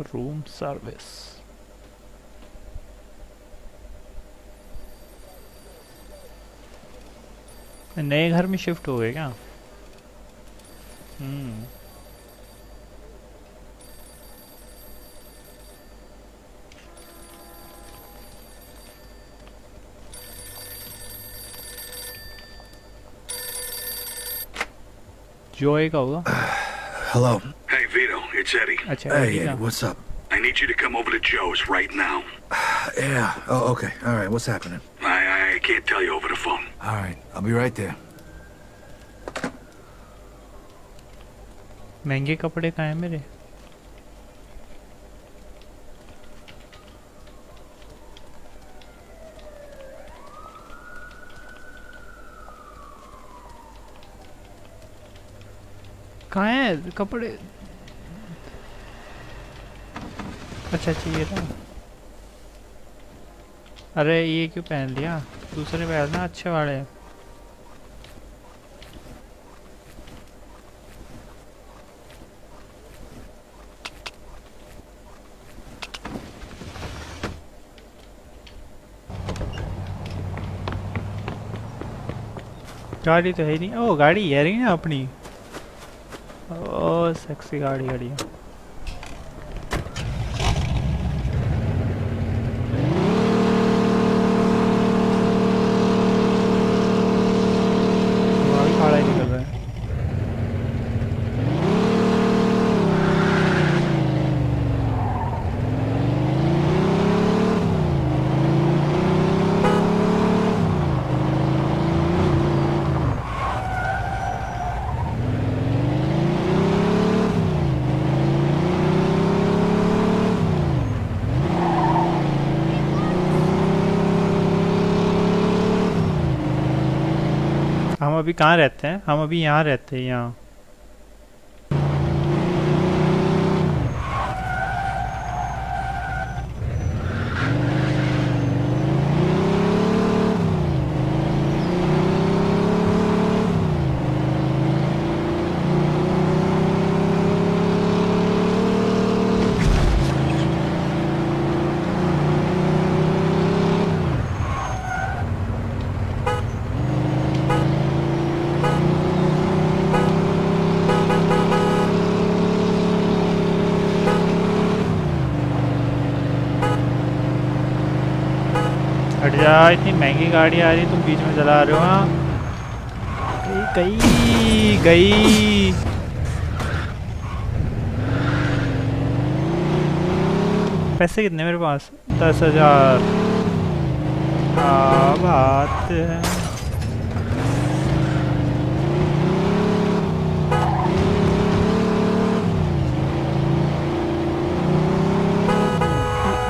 Room service नए घर में शिफ्ट हो गए क्या? हम्म। जॉय का होगा। Hello. Hey, Vito, it's Eddie. अच्छा Hey, Eddie Eddie, का। what's up? I need you to come over to Joe's right now. Yeah. Oh, okay. All right. What's happening? I, I can't tell you over the phone. All right. I'll be right there. महंगे कपड़े कहाँ हैं मेरे कहाँ है कपड़े अच्छा ये रहा अरे ये क्यों पहन लिया? दूसरे पहनना अच्छे वाले गाड़ी तो है ही नहीं। ओ गाड़ी है, रही ना अपनी? ओ सेक्सी गाड़ी गाड़ी। है धुआँ भी काला ही निकल रहा है हम अभी कहाँ रहते हैं? हम अभी यहाँ रहते हैं यहाँ। जा, इतनी महँगी गाड़ी आ रही तुम बीच में चला रहे हो हाँ? गई गई। गई पैसे कितने मेरे पास? दस हज़ार। बात है।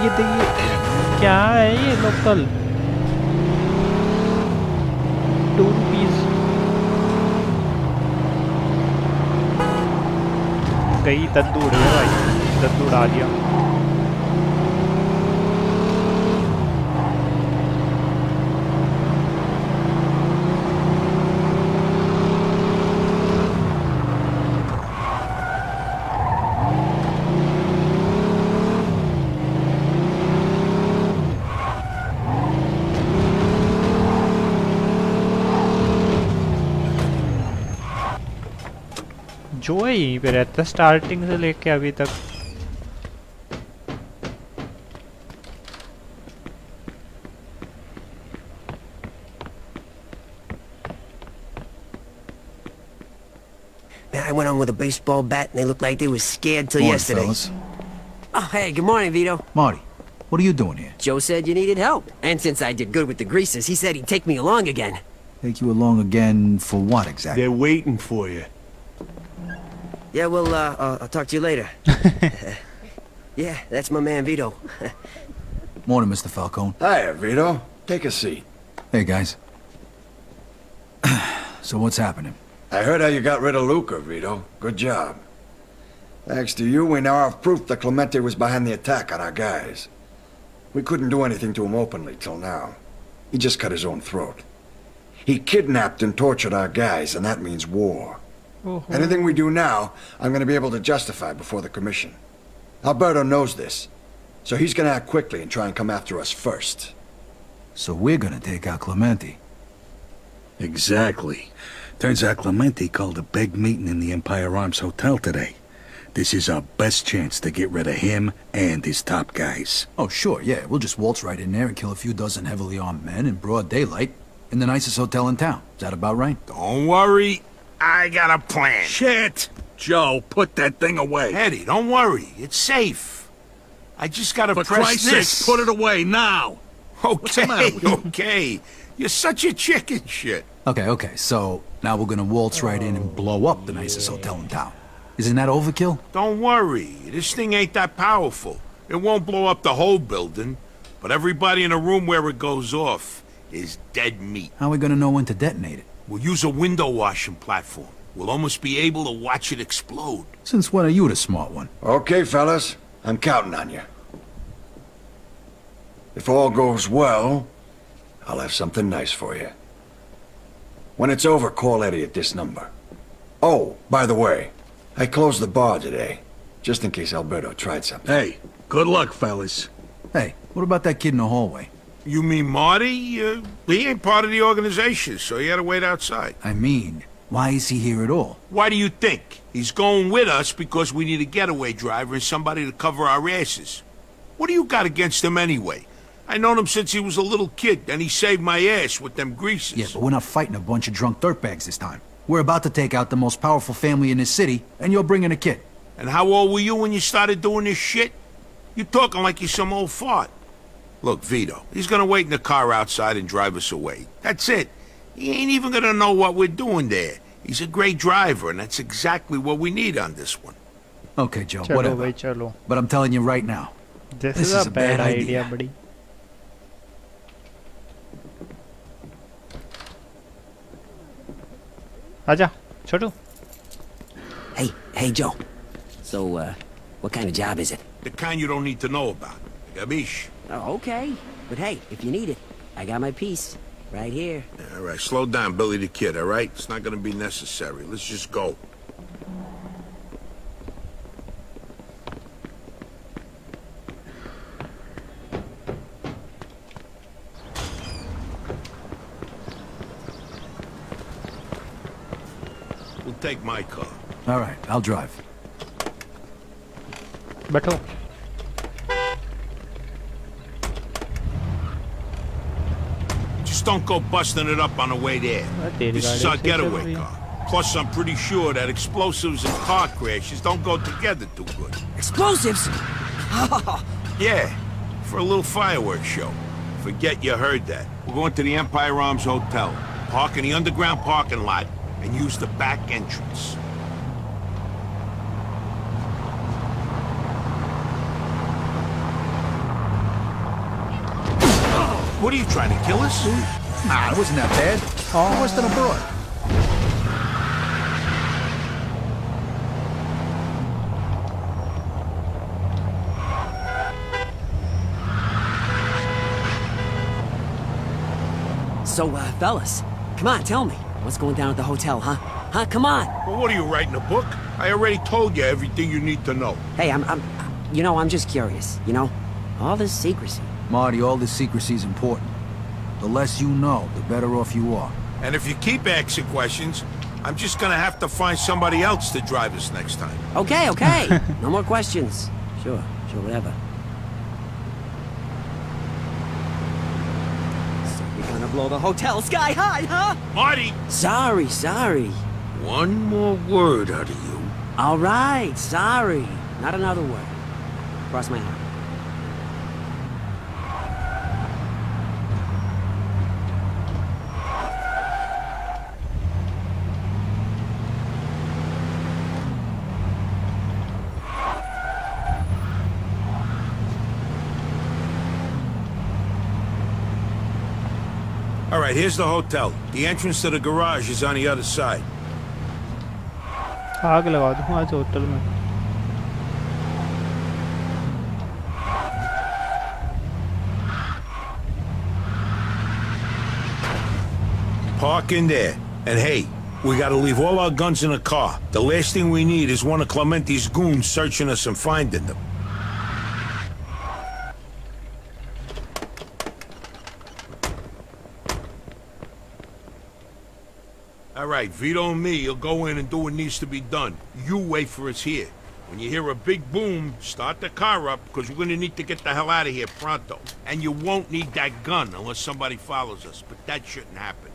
ये देखिए, क्या है ये लोकल? दद्दू उड़ गया भाई दद्दू उड़ा दिया जो है यहीं पे रहता है स्टार्टिंग से लेके अभी तक Man, I went on with a baseball bat and they looked like they was scared till Morning, yesterday. fellas. Oh, hey, good morning, Vito. Marty, what are you doing here? Joe said you needed help. And since I did good with the greasers, he said he'd take me along again. Take you along again for what exactly? They're waiting for you. Yeah, well, uh, uh, I'll talk to you later. yeah, that's my man, Vito. Morning, Mr. Falcone. Hi, Vito. Take a seat. Hey, guys. so what's happening? I heard how you got rid of Luca, Vito. Good job. Thanks to you, we now have proof that Clemente was behind the attack on our guys. We couldn't do anything to him openly till now. He just cut his own throat. He kidnapped and tortured our guys, and that means war. ओहो Anything we do now, I'm going to be able to justify before the Commission. Alberto knows this, so he's gonna act quickly and try and come after us first. So we're gonna take out Clemente. Exactly. Turns out Clemente called a big meeting in the Empire Arms Hotel today. This is our best chance to get rid of him and his top guys. Oh, sure, yeah. We'll just waltz right in there and kill a few dozen heavily armed men in broad daylight in the nicest hotel in town. Is that about right? Don't worry. I got a plan. Shit! Joe, put that thing away. Eddie, don't worry. It's safe. I just gotta For press Christ's this. sake, put it away now! What's the matter Okay, with you? okay. You're such a chicken shit. Okay, okay. So now we're gonna waltz right in and blow up the nicest hotel in town. Isn't that overkill? Don't worry. This thing ain't that powerful. It won't blow up the whole building, but everybody in the room where it goes off is dead meat. How are we gonna know when to detonate it? We'll use a window washing platform. We'll almost be able to watch it explode. Since when are you the smart one? Okay, fellas, I'm counting on you. If all goes well, I'll have something nice for you. When it's over, call Eddie at this number. Oh, by the way, I closed the bar today, just in case Alberto tried something. Hey, good luck, fellas. Hey, what about that kid in the hallway? You mean Marty? Uh, he ain't part of the organization, so he had to wait outside. I mean, why is he here at all? Why do you think? He's going with us because we need a getaway driver and somebody to cover our asses. What do you got against him anyway? I known him since he was a little kid, and he saved my ass with them greases. Yeah, but we're not fighting a bunch of drunk dirtbags this time. We're about to take out the most powerful family in this city, and you're bringing a kid. And how old were you when you started doing this shit? You're talking like you're some old fart. Look, Vito, he's gonna wait in the car outside and drive us away. That's it. He ain't even gonna know what we're doing there. He's a great driver, and that's exactly what we need on this one. Okay, Joe, chalo, whatever. Chalo. But I'm telling you right now, this, this is, is, a bad, bad idea, idea, buddy. Aja, Chotu. Hey, hey, Joe. So, uh, what kind of job is it? The kind you don't need to know about. Gabish. Oh, okay. But hey, if you need it, I got my piece. Right here. All right, slow down, Billy the Kid, all right? It's not gonna be necessary. Let's just go. We'll take my car. all right, I'll drive. Back बैठो Don't go busting it up on the way there. This is our getaway car. Plus, I'm pretty sure that explosives and car crashes don't go together too good. Explosives? yeah, for a little fireworks show. Forget you heard that. We're going to the Empire Arms Hotel, park in the underground parking lot, and use the back entrance. What are you trying to kill us? Nah, it wasn't that bad. Oh. Worse than a abroad. So, uh, fellas, come on, tell me. What's going down at the hotel, huh? Huh? Come on. Well, what are you writing a book? I already told you everything you need to know. Hey, I'm, I'm, you know, I'm just curious, you know? All this secrecy. Marty, all this secrecy is important. The less you know, the better off you are. And if you keep asking questions, I'm just gonna have to find somebody else to drive us next time. Okay, okay. no more questions. Sure, sure, whatever. So you're gonna blow the hotel sky high, huh? Marty! Sorry, sorry. One more word out of you. All right, sorry. Not another word. Cross my heart. right, here's the hotel. The entrance to the garage is on the other side. आग लगा दूं आज hotel में Park in there. And hey, we gotta leave all our guns in the car. The last thing we need is one of Clemente's goons searching us and finding them. right, Vito and me, you'll go in and do what needs to be done. You wait for us here. When you hear a big boom, start the car up, because we're gonna need to get the hell out of here pronto. And you won't need that gun unless somebody follows us, but that shouldn't happen.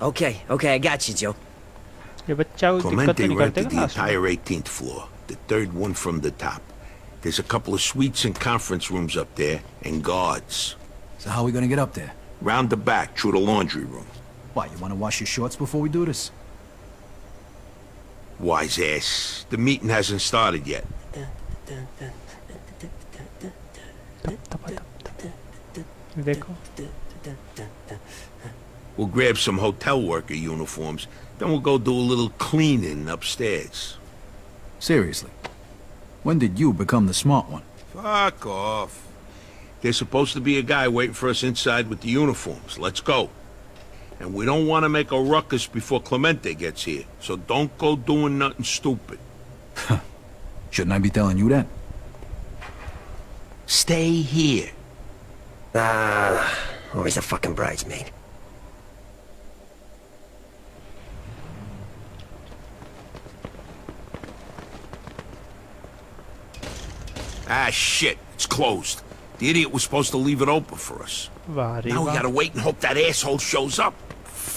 Okay, okay, I got you, Joe. Clemente rented the entire 18th floor, the third one from the top. There's a couple of suites and conference rooms up there, and guards. So how are we gonna get up there? Round the back, through the laundry room. Why, you wanna wash your shorts before we do this? Wise ass. The meeting hasn't started yet. We'll grab some hotel worker uniforms, then we'll go do a little cleaning upstairs. Seriously. When did you become the smart one? Fuck off. There's supposed to be a guy waiting for us inside with the uniforms. Let's go. And we don't want to make a ruckus before Clemente gets here. So don't go doing nothing stupid. Shouldn't I be telling you that? Stay here. Ah, uh, always a fucking bridesmaid. Ah, shit. It's closed. The idiot was supposed to leave it open for us. Now we gotta wait and hope that asshole shows up.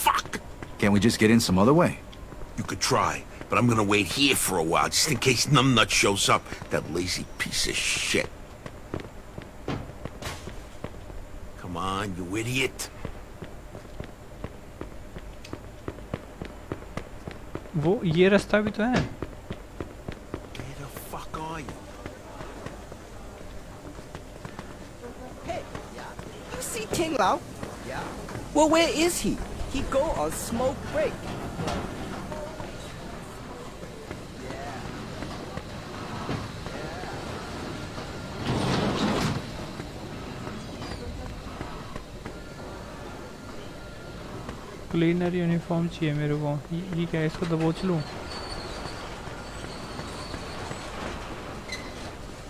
Fuck! Can't we just get in some other way? You could try, but I'm gonna wait here for a while, just in case Numbnut shows up. That lazy piece of shit. Come on, you idiot. Wo, je расстави You see Ting Lao? Yeah. Well, where is he? He go on smoke break. Cleaner uniform चाहिए मेरे को ये, ये क्या है इसको दबोच लूँ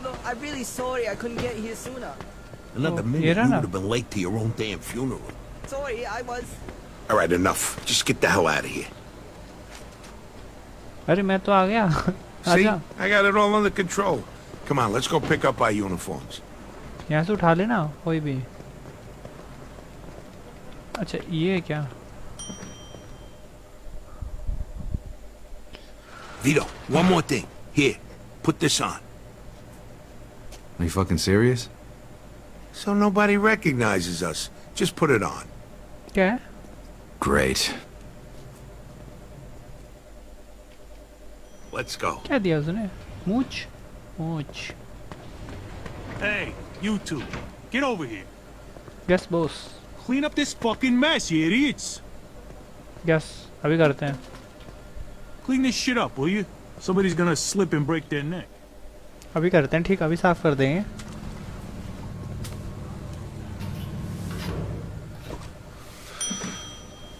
Look, I'm really sorry I couldn't get here sooner. Another Oh, minute, yeah, you no. would have been late to your own damn funeral. Sorry, I was. All right, enough. Just get the hell out of here. अरे मैं तो आ गया See? आजा I got it all under control. Come on, let's go pick up our uniforms. यहाँ से उठा लेना कोई भी अच्छा ये है क्या Vito, one more thing. Here, put this on. Are you fucking serious? So nobody recognizes us. Just put it on. क्या है Great. Let's go. क्या दिया उसने मूछ मूछ Hey, you two, get over here. Gas boss Clean up this fucking mess, you idiots. Gas अभी करते हैं Clean this shit up, will you? Somebody's gonna slip and break their neck. अभी करते हैं ठीक अभी साफ कर देंगे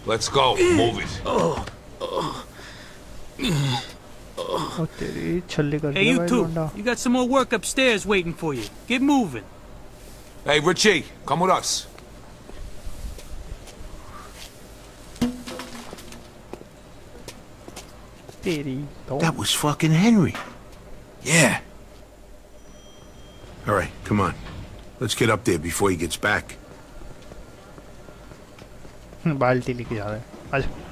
Let's go. Move it. Oh. Oh. Hey, you two. You got some more work upstairs waiting for you. Get moving. Hey, Richie, come with us. That was fucking Henry. Yeah. All right, come on. Let's get up there before he gets back. बाल्टी लेके जा रहा है आजा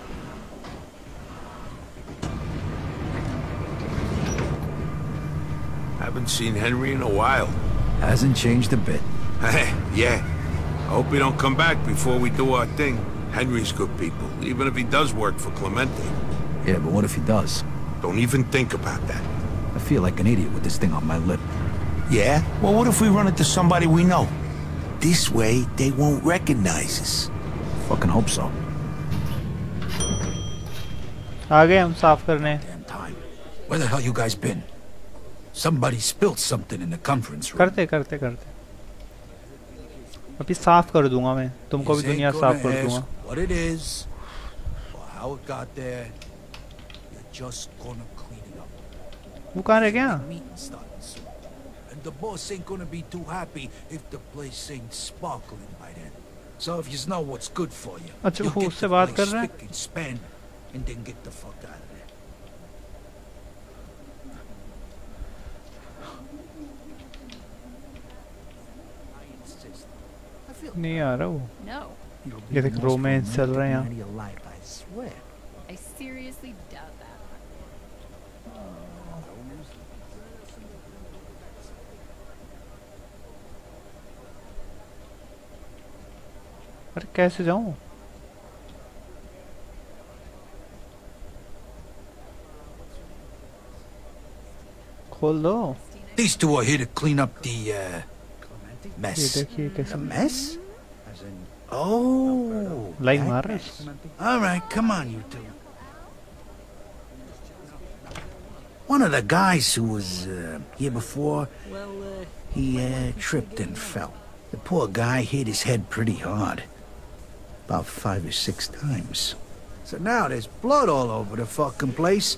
Haven't seen Henry in a while. Hasn't changed a bit. Hey, yeah. I hope he don't come back before we do our thing. Henry's good people, even if he does work for Clemente. Yeah, but what if he does? Don't even think about that. I feel like an idiot with this thing on my lip. Yeah? Well, what if we run into somebody we know? This way, they won't recognize us. Fucking hope so. आ गए हम साफ करने Damn time. Where the hell you guys been? Somebody spilled something in the conference room. करते करते करते अभी साफ कर दूंगा मैं तुमको भी Yous ain't दुनिया gonna साफ कर ask दूंगा What it is, or how it got there. You're just gonna clean it up. वो कहाँ रह गया The meeting starting soon. And the boss ain't gonna be too happy if the place ain't sparkling by then. So if you know what's good for you, अच्छा, वो उससे बात कर रहा है? span. and then get the fuck out of there. नहीं आ रहा वो No. ये देख रोमांस चल रहे हैं यहाँ अरे कैसे जाऊँ खोल दो These two are here to clean up the, uh, ये mess. देखिए कैसे Mess? Oh. लाइक that मार रहा mess. है All right, come on, you two. One of the guys who was uh, here before, he uh, tripped and fell. The poor guy hit his head pretty hard. About five or six times. So now there's blood all over the fucking place.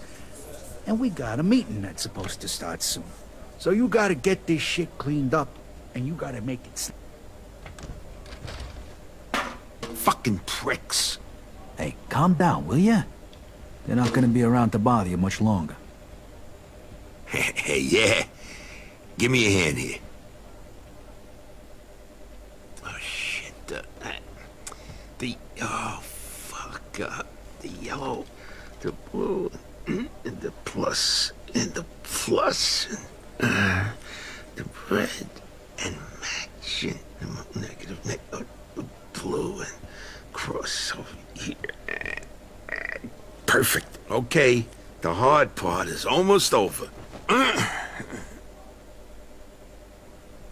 And we got a meeting that's supposed to start soon. So you gotta get this shit cleaned up, and you gotta make it... Fucking pricks. Hey, calm down, will ya? They're not gonna be around to bother you much longer. Hey, yeah. Give me a hand here. Oh, shit. The, the oh, fuck. Uh, the yellow, the blue, and the plus, and the plus, uh, the red, and matching, the negative, neg uh, the blue, and cross over here. Perfect. Okay, the hard part is almost over.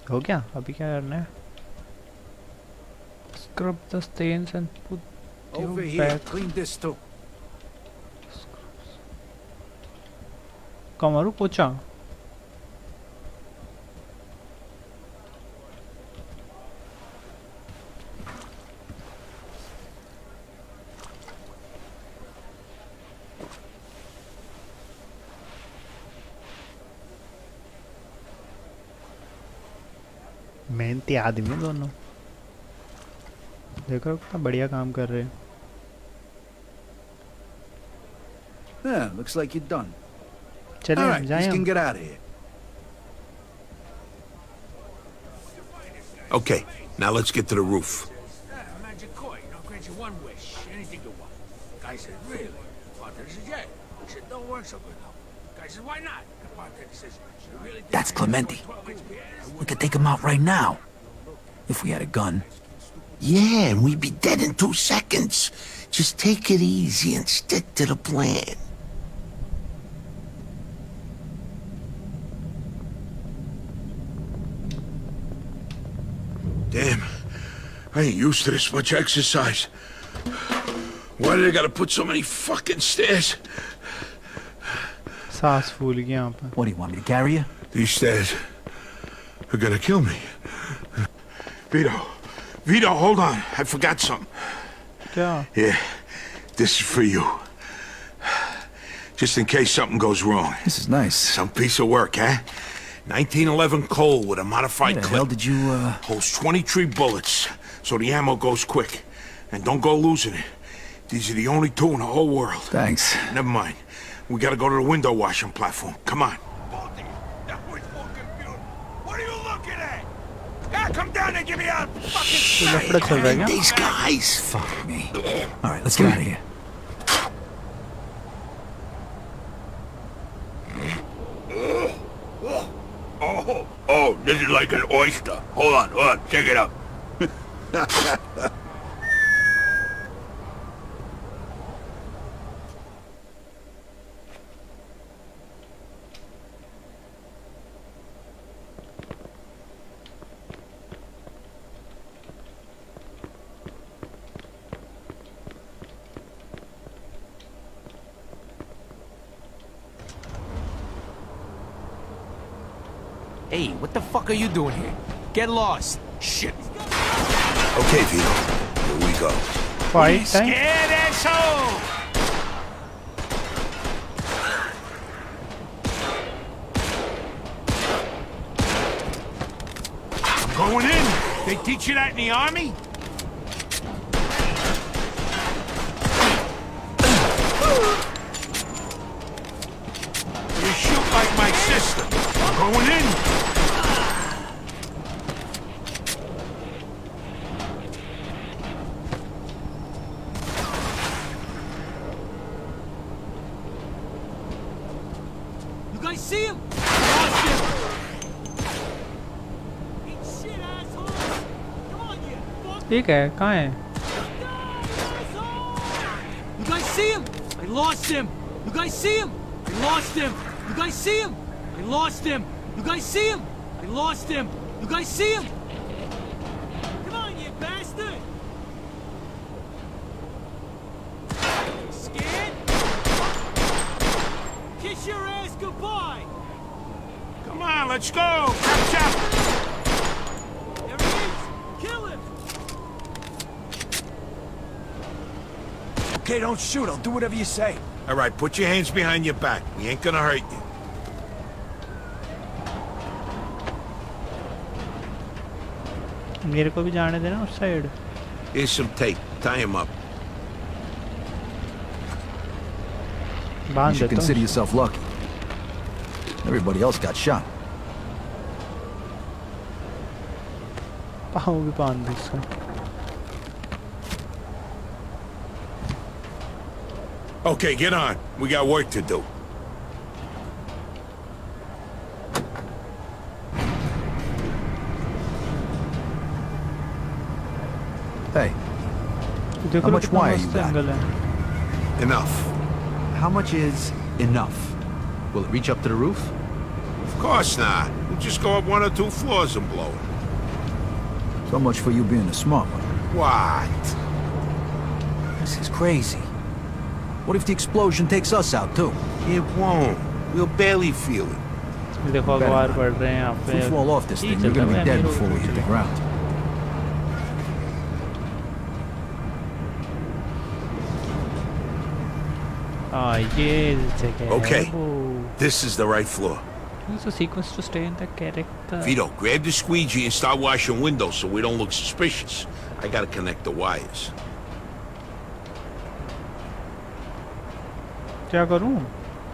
हो गया अभी क्या करना है scrub the stains and put Over you here, back clean this too. कमारू पोचा मेहनती आदमी हैं दोनों देख रहे हो कितना बढ़िया काम कर रहे हैं Yeah, looks like you're done. चलिए right, जाएं Can get out of here. Okay, now let's get to the roof. i said, really? Don't work so good now. Said, why not? Really That's Clemente. We could take him out right now. If we had a gun. Yeah, and we'd be dead in two seconds. Just take it easy and stick to the plan. Damn, I ain't used to this much exercise. Why did I gotta put so many fucking stairs? Fool again. What do you want me to carry you? These stairs are gonna kill me. Vito. Vito, hold on. I forgot something. क्या Yeah, this is for you. Just in case something goes wrong. This is nice. Some piece of work, huh? 1911 Colt with a modified clip. hell did you, uh... Holds 23 bullets, so the ammo goes quick. And don't go losing it. These are the only two in the whole world. Thanks. Never mind. We gotta go to the window washing platform. Come on. That was fucking beautiful. What are you looking at? Yeah, Come down and give me a fucking These guys! Fuck me. Alright, let's get out of here. Oh, oh, this is like an oyster. Hold on, hold on, check it out. Hey, what the fuck are you doing here? Get lost. Shit. Okay, Vito. Here we go. Why? We scared asshole! I'm going in. They teach you that in the army? ठीक है कहाँ है You guys see him? I lost him. You guys see him? I lost him. You guys see him? I lost him. You guys see him? I lost him. You guys see him? Come on, you bastard! Scared? Kiss your ass goodbye! Come on, let's go. Okay, don't shoot. I'll do whatever you say. All right, put your hands behind your back. We ain't gonna hurt you. मेरे को भी जाने देना उस side Here's some tape. Tie him up. You बांध should देता consider हूँ yourself lucky. Everybody else got shot. पाँव भी बांध दे Okay, get on. We got work to do. Hey. How much wine is that? Enough. How much is enough? Will it reach up to the roof? Of course not. We'll just go up one or two floors and blow it. So much for you being a smart one. What? This is crazy. What if the explosion takes us out too? It won't. We'll barely feel it. देखो अखबार पढ़ रहे हैं यहाँ If पे we fall off this ठीक thing, you're चलता gonna है, be dead मैं before we hit the ground. हाँ ये जगह है Okay. वो This is the right floor. Use the sequence to stay in the character Vito, grab the squeegee and start washing windows so we don't look suspicious. I gotta connect the wires. क्या करूँ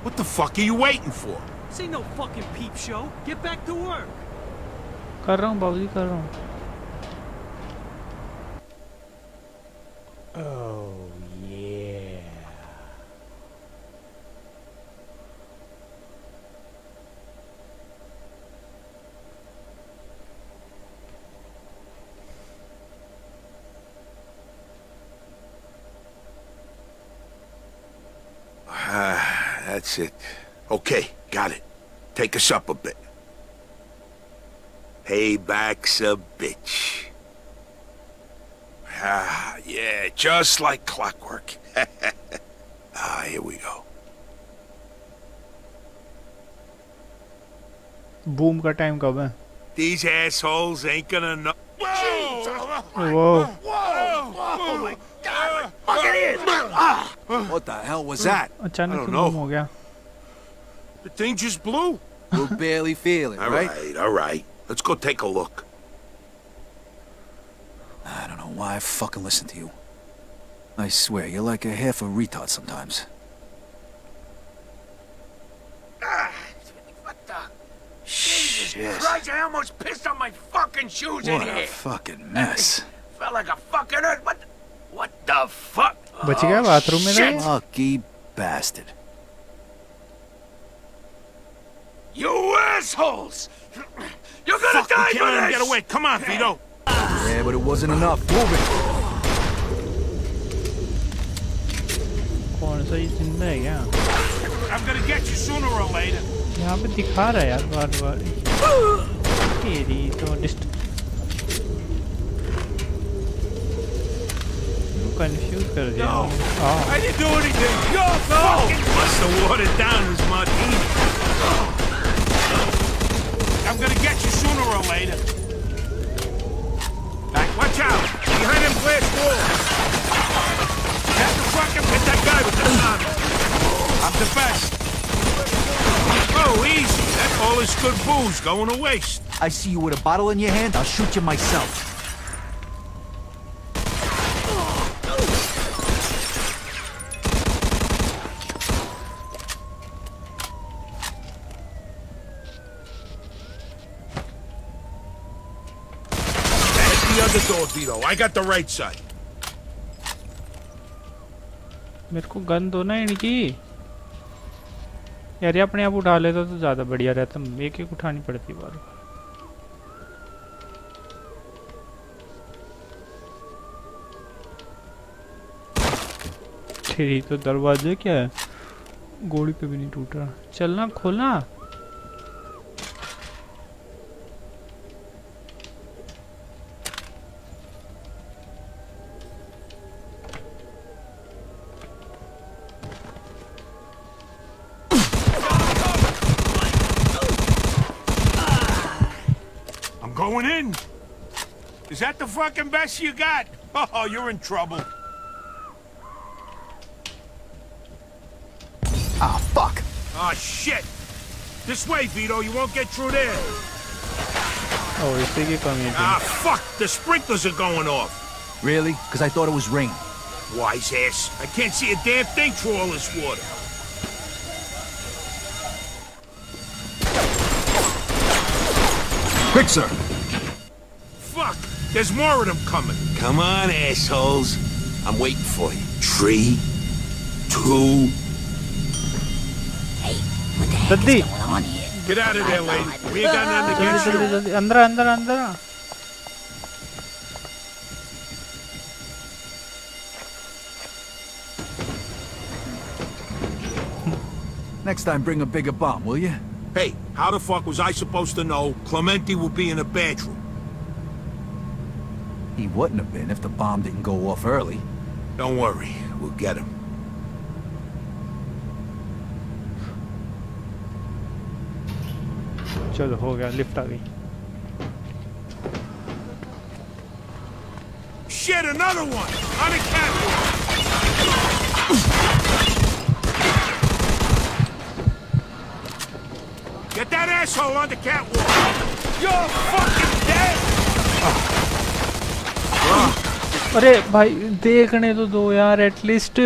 What the fuck are you waiting for? This ain't no fucking peep show. Get back to work. कर रहा हूँ बाबूजी कर रहा हूँ Oh That's it. Okay, got it. Take us up a bit. Payback's a bitch. Ah, yeah, just like clockwork. ah, here we go. Boom ka time kab hai? These assholes ain't gonna know. Whoa! Whoa. What the hell was that? अचानक don't क्यों know. Boom हो गया The thing just blew. We'll barely feel it, All right? right, all right. Let's go take a look. I don't know why I fucking listen to you. I swear, you're like a half a retard sometimes. What the? Shit. Christ, I almost pissed on my fucking shoes in What a here. fucking mess. Felt like a fucking earth. What? What the fuck? बच गया bathroom में shit. था Lucky bastard. You assholes! You're gonna Fuck, we die can't for let him this! get away. Come on, Vito. Yeah, but it wasn't enough. Move it. कौन सा ये जिंदा है क्या I'm gonna get you sooner or later. यहाँ पे दिखा रहा है यार बार बार तेरी तो डिस्ट computer again. No! Oh. I didn't do anything! Your! No. Must have watered down his martini. I'm gonna get you sooner or later. Back! watch out! Behind him glass wall! Have the fucking, hit that guy with the gun! I'm the best! Oh, easy! That all this good booze going to waste! I see you with a bottle in your hand, I'll shoot you myself. I got the right side. मेरे को gun दो ना इनकी। यार, ये अपने आप उठा लेता तो ज़्यादा बढ़िया रहता एक एक उठानी पड़ती बार बार। तेरी तो दरवाजे क्या है? गोली पे भी नहीं टूट रहा। चलना, खोलना। fucking best you got. Oh, you're in trouble. Ah, oh, fuck. Ah, oh, shit. This way, Vito. You won't get through there. Oh, it's biggie coming. Ah, fuck. The sprinklers are going off. Really? Because I thought it was rain. Wise ass. I can't see a damn thing through all this water. Quick, sir. There's more of them coming. Come on, assholes. I'm waiting for you. Three, two... Hey, what the heck is going on here? Get out of there, lady. We ain't got nothing get you. under, under. andar. Next time, bring a bigger bomb, will you? Hey, how the fuck was I supposed to know Clemente would be in a bathroom? He wouldn't have been if the bomb didn't go off early. Don't worry. We'll get him. चलो हो गया lift आ गई Shit, another one! On the catwalk! Get that asshole on the catwalk! You're fucking dead! अरे भाई देखने तो दो यार at least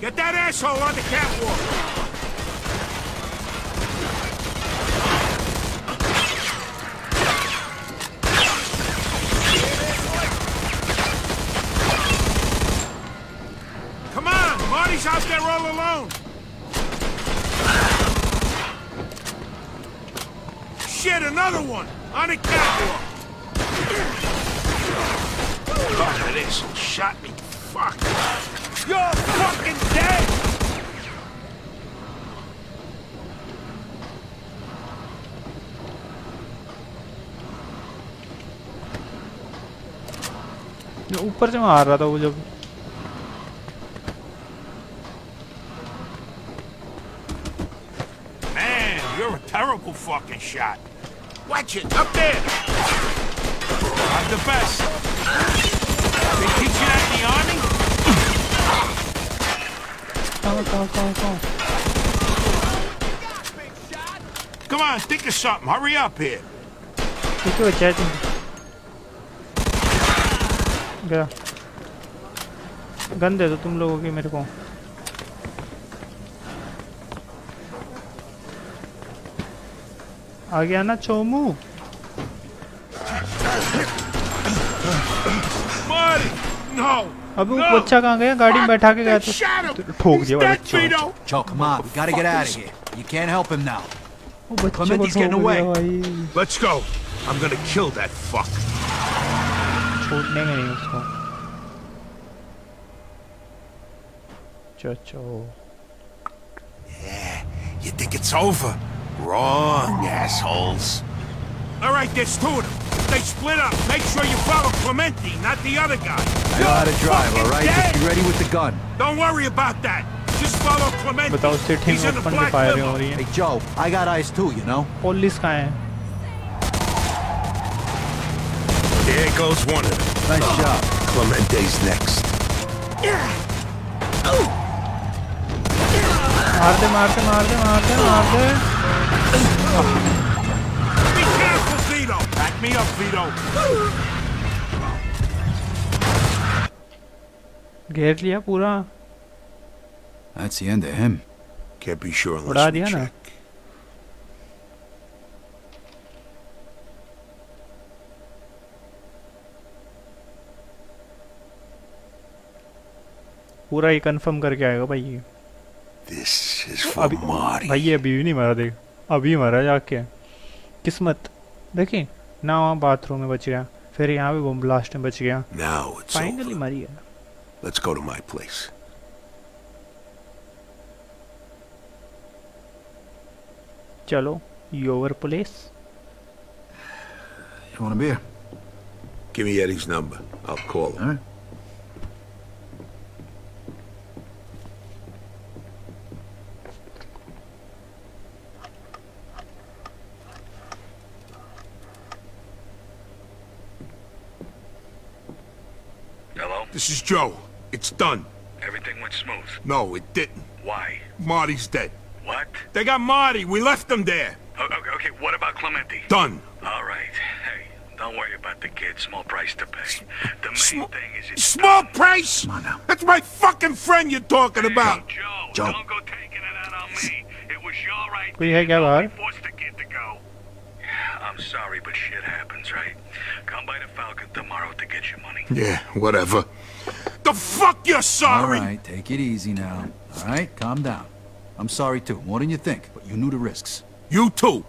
Get that asshole on the catwalk! Come on! Marty's out there all alone! another one! On the catwalk! Fuck, that asshole shot me. Fuck. You're fucking dead! ऊपर से मार रहा था वो जब Man, you're a terrible fucking shot. Watch it, up there! I'm the best. They teach you that in the army? कहाँ कहाँ कहाँ कहाँ Come on, think of something. Hurry up here. ठीक है बच्चा है तुम गया गन दे दो तुम लोगों की मेरे को आ गया ना चोमू Marty! No! अबे वो No! बच्चा कहाँ गया गाड़ी में बैठा के गया They shot him! तो ठोक दिया वो Dead, बच्चे Vito! Joe, come on. We gotta get out of here. You can't help him now. वो बच्चे को Clementi's getting ठोक away. दिया भाई Let's go. I'm gonna kill that fuck. छोड़ने का नहीं उसको चचो You think it's over? Wrong, assholes. All right, there's two of them. If they split up, make sure you follow Clementi, not the other guy. I know how to drive, all right? Just be ready with the gun. Don't worry about that. Just follow Clementi. बताओ setting He's in the open की black firing हो limo. रही है Hey, Joe, I got eyes too, you know? Police कहाँ है There goes one of them. Nice job. Clemente's next. मार दे मार दे मार दे मार दे मार दे Be careful, Vito. Back me up, Vito. घेर लिया पूरा That's the end of him. Can't be sure unless we check. पूरा ही कंफर्म करके आएगा भाई ये This is for अभी Marty. भाई ये अभी भी नहीं मरा देख अभी मरा जाके किस्मत देखी ना वहाँ बाथरूम में बच गया फिर यहाँ पे बम ब्लास्ट में बच गया फाइनली. मरी है Let's go to my place. चलो your place You want a beer? Give me Eddie's number. I'll call him. All right. This is Joe. It's done. Everything went smooth? No, it didn't. Why? Marty's dead. What? They got Marty. We left them there. Okay, okay. what about Clemente? Done. All right. Hey, don't worry about the kid. Small price to pay. The main Sm thing is it's Small done. price? Come on now. That's my fucking friend you're talking hey, about. Joe, Joe, don't go taking it out on me. It was your right. We hang out. forced the kid to go. I'm sorry, but shit happens, right? Come by the Falcon tomorrow to get your money. Yeah, whatever. The fuck you're sorry? All right, take it easy now. All right, calm down. I'm sorry too, more than you think, but you knew the risks. You too!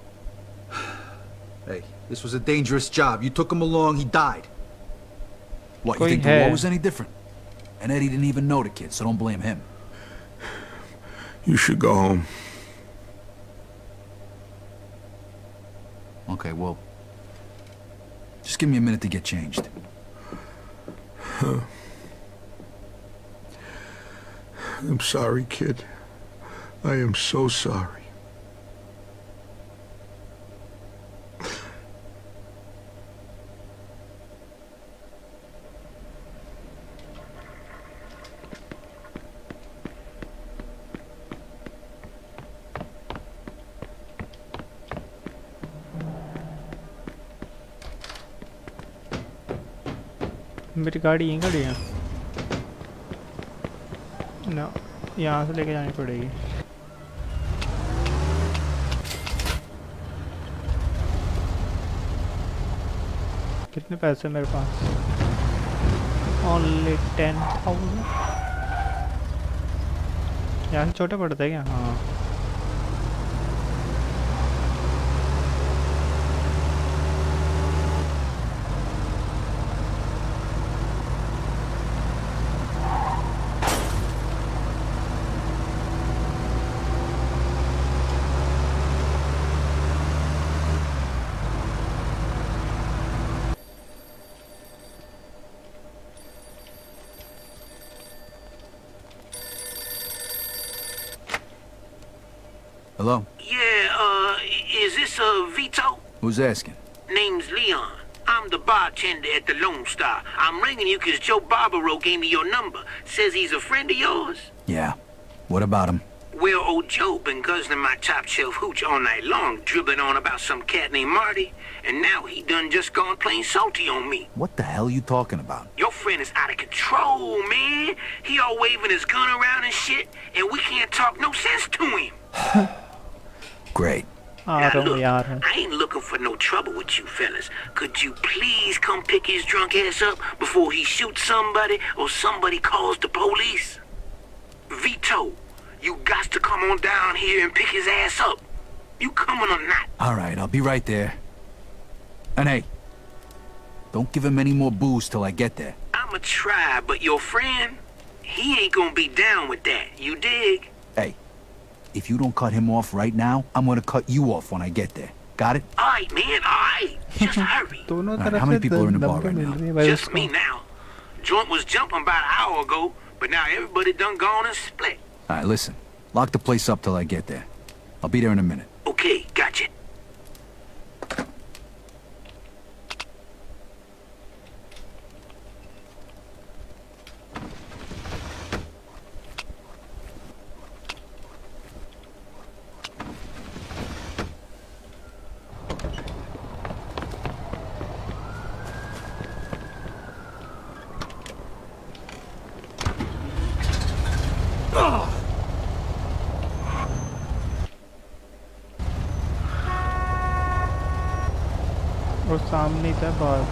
hey, this was a dangerous job. You took him along, he died. What, you think the war was any different? And Eddie didn't even know the kid, so don't blame him. You should go home. Okay, well, just give me a minute to get changed. I'm sorry, kid. I am so sorry. मेरी गाड़ी यहीं खड़ी है ना, यहाँ से लेके जानी पड़ेगी। कितने पैसे मेरे पास? ओनली टेन थाउज़ेंड यहाँ से छोटे पड़ते हैं क्या? हाँ। Hello? Yeah, uh, is this, uh, Vito? Who's asking? Name's Leon. I'm the bartender at the Lone Star. I'm ringing you 'cause Joe Barbaro gave me your number. Says he's a friend of yours. Yeah. What about him? Well, old Joe been guzzling my top shelf hooch all night long, dribbling on about some cat named Marty, and now he done just gone plain salty on me. What the hell you talking about? Your friend is out of control, man. He all waving his gun around and shit, and we can't talk no sense to him. Great. Oh, now, don't look. I ain't looking for no trouble with you fellas. Could you please come pick his drunk ass up before he shoots somebody or somebody calls the police? Vito, you got to come on down here and pick his ass up. You coming or not? All right, I'll be right there. And hey, don't give him any more booze till I get there. I'ma try, but your friend, he ain't gonna be down with that. You dig? If you don't cut him off right now, I'm gonna cut you off when I get there. Got it? Aye, man, I? Just hurry. right, how many people are in the bar right now? Just me now. Joint was jumping about an hour ago, but now everybody done gone and split. All right, listen. Lock the place up till I get there. I'll be there in a minute. Okay, gotcha. até agora.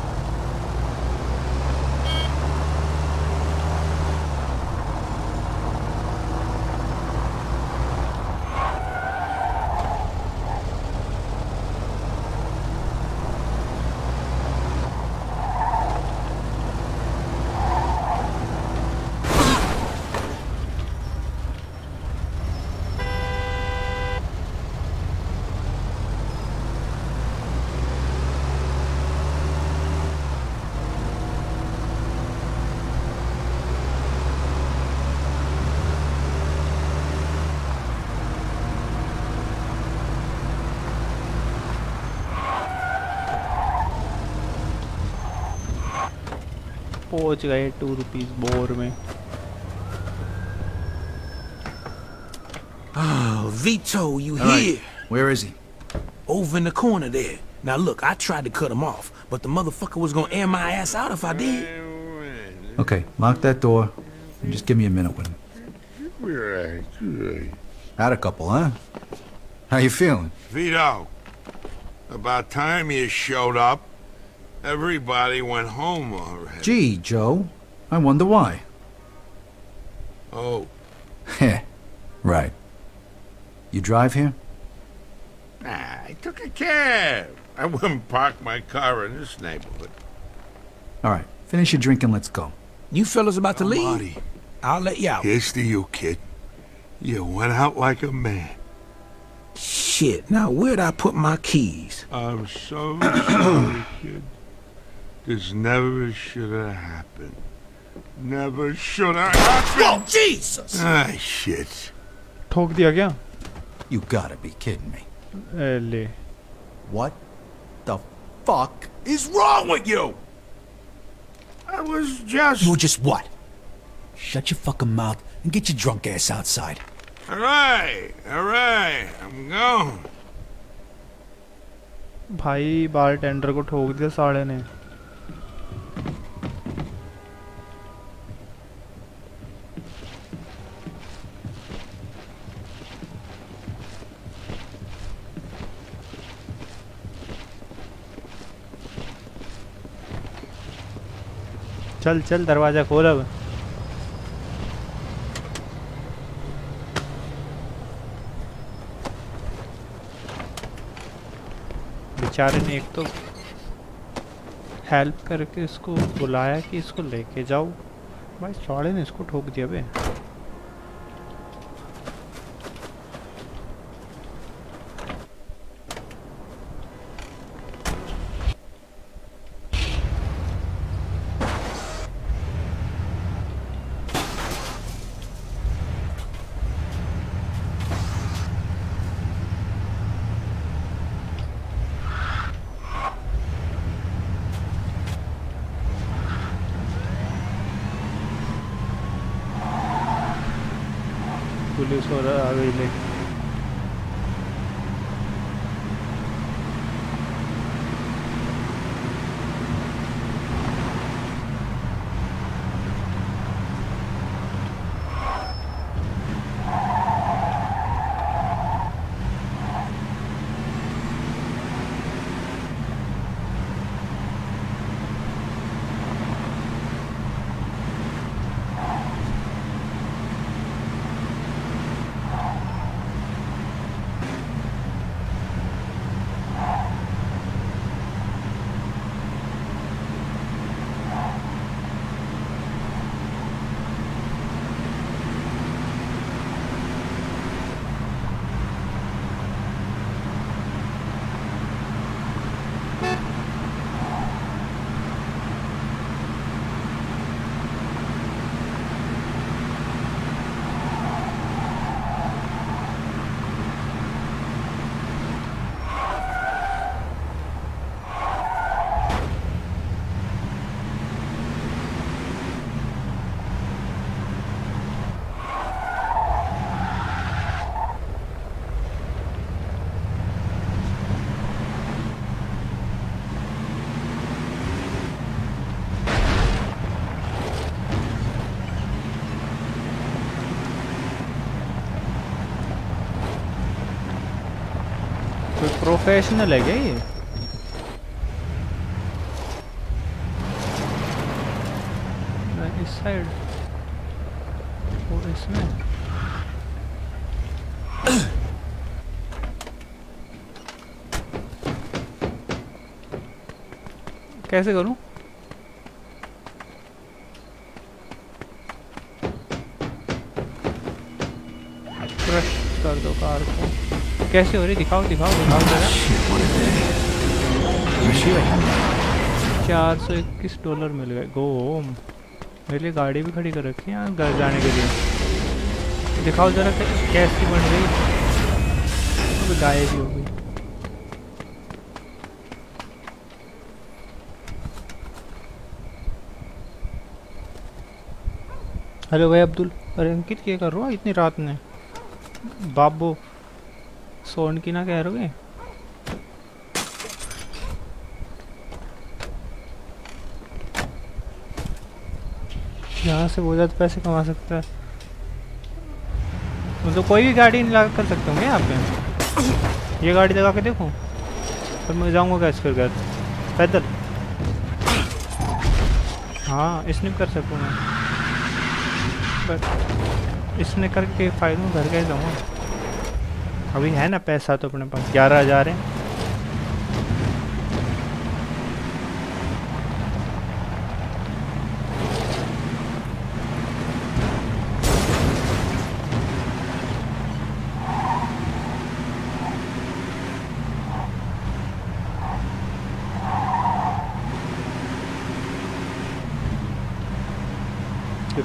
पहुंच गए to rupees bore में Oh, Vito, you All right, here? Where is he? Over in the corner there. Now look, I tried to cut him off, but the motherfucker was gonna air my ass out if I did. Okay, lock that door and just give me a minute with him. Right, right. Had a couple, huh? How you feeling? Vito, about time you showed up. Everybody went home already. Gee, Joe. I wonder why. Oh, Heh. right. You drive here? nah, I took a cab. I wouldn't park my car in this neighborhood. All right, finish your drink and let's go. You fellas about to Oh, leave? Marty. I'll let you out. Here's to you, kid. You went out like a man. Shit, now where'd I put my keys? I'm so sorry, kid. This never should have happened. Never should have happened. Oh, Jesus! Ah, shit. ठोक दिया क्या You gotta be kidding me. ए, ले What the fuck? is wrong with you? I was just... You were just what? Shut your fucking mouth and get your drunk ass outside. All right, all right. I'm going. भाई बार tender को ठोक दिया साले ने चल चल, दरवाज़ा खोल अब। बेचारे ने एक तो हेल्प करके इसको बुलाया कि इसको लेके जाओ। भाई चौड़े ने इसको ठोक दिया बे। कोई प्रोफेशनल है क्या ये? इस साइड और इसमें। कैसे करूँ क्रश कर दो कार को कैसे हो रही दिखाओ दिखाओ दिखाओ जरा। चार सौ इक्कीस डॉलर मिल गए। गो मेरे लिए गाड़ी भी खड़ी कर रखी है घर जाने के लिए। दिखाओ जरा कैसी बन गई। अब गायब ही हो गई। हेलो भाई अब्दुल, अरे अंकित क्या कर रहा हो? इतनी रात में। बाबू। सोन की ना कह रहे यहाँ से बहुत ज़्यादा पैसे कमा सकता है। मतलब कोई भी गाड़ी नहीं लगा कर सकता हूँ यहाँ पे? ये गाड़ी लगा के देखूँ? पर मैं जाऊँगा कैसे कर घर? पैदल? हाँ इसने कर सकूँ मैं। पर इसने करके फ़ायदा घर कैसे जाऊँगा अभी है ना पैसा तो अपने पास। ग्यारह हज़ार है।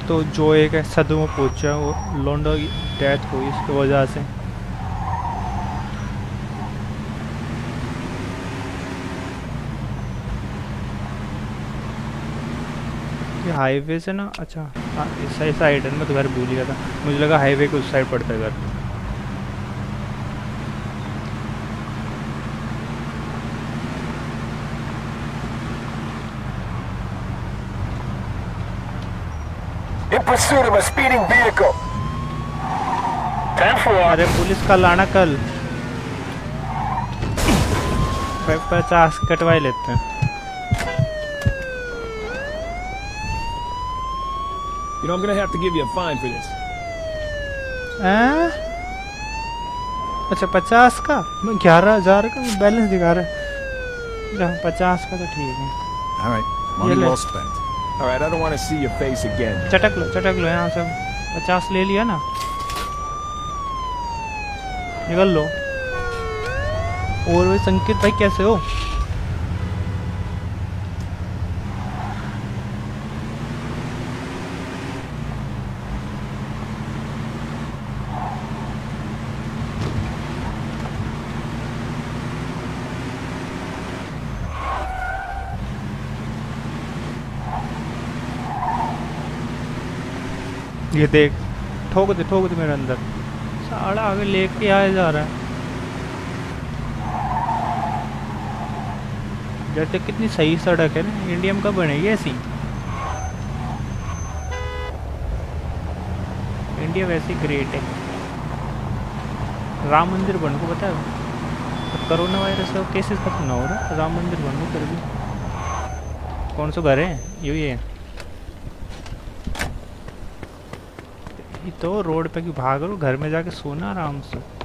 तो जो एक सदमा पहुँचा वो लोंडो की डेथ हुई इसकी वजह से। हाईवे से ना अच्छा हाँ इस साइड साइड है मैं तो घर भूल गया था। मुझे लगा हाईवे के उस साइड पड़ता है घर। In pursuit of a speeding vehicle. 10 अरे पुलिस कल आना कल। पचास कटवाई लेते हैं। You know, I'm gonna have to give you a fine for this. हैं? अच्छा पचास का मैं ग्यारह हज़ार का बैलेंस दिखा रहा है जहाँ पचास का तो ठीक है All right, money well spent. All right, I don't want to see your face again. चटक लो चटक लो यहाँ से पचास ले लिया ना निकल लो और वे संकेत भाई कैसे हो ये देख ठोक दे ठोक दे मेरे अंदर। साड़ा आगे लेके आया जा रहा है। जैसे कितनी सही सड़क है ना इंडिया में कब बनेगी ऐसी इंडिया वैसे ग्रेट है। राम मंदिर बन को पता है? अब कोरोना वायरस का केसेस खत्म ना हो रहा। राम मंदिर बन को कर भी। कौन सा घर है? यही है ये तो रोड पे क्यों भाग रहे घर में जाके सोना आराम से।